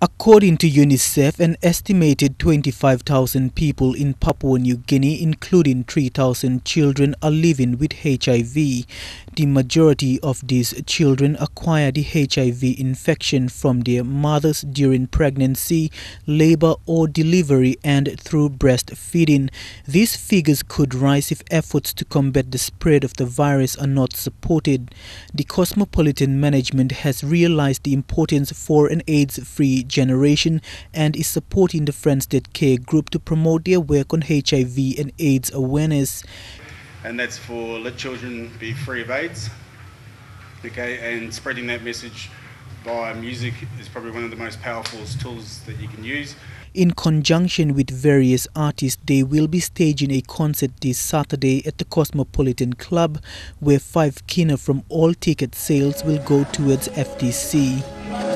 According to UNICEF, an estimated 25,000 people in Papua New Guinea, including 3,000 children, are living with HIV. The majority of these children acquire the HIV infection from their mothers during pregnancy, labor or delivery and through breastfeeding. These figures could rise if efforts to combat the spread of the virus are not supported. The Cosmopolitan Management has realized the importance for an AIDS-free generation and is supporting the Friends That Care group to promote their work on HIV and AIDS awareness. And that's for let children be free of AIDS. Okay, and spreading that message via music is probably one of the most powerful tools that you can use. In conjunction with various artists, they will be staging a concert this Saturday at the Cosmopolitan Club, where five kina from all ticket sales will go towards FTC.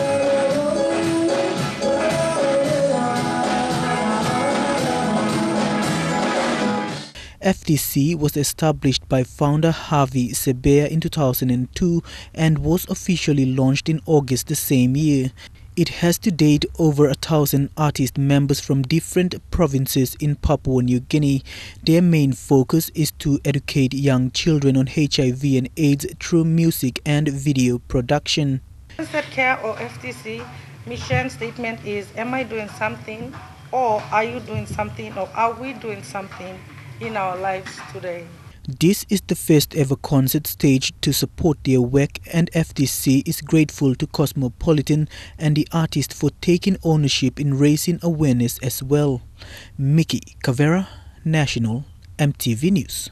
FTC was established by founder Harvey Sebea in 2002 and was officially launched in August the same year. It has to date over a thousand artist members from different provinces in Papua New Guinea. Their main focus is to educate young children on HIV and AIDS through music and video production. That care or FTC mission statement is am I doing something or are you doing something or are we doing something in our lives today. This is the first ever concert staged to support their work and FTC is grateful to Cosmopolitan and the artist for taking ownership in raising awareness as well. Mickey Cavera, National, EMTV News.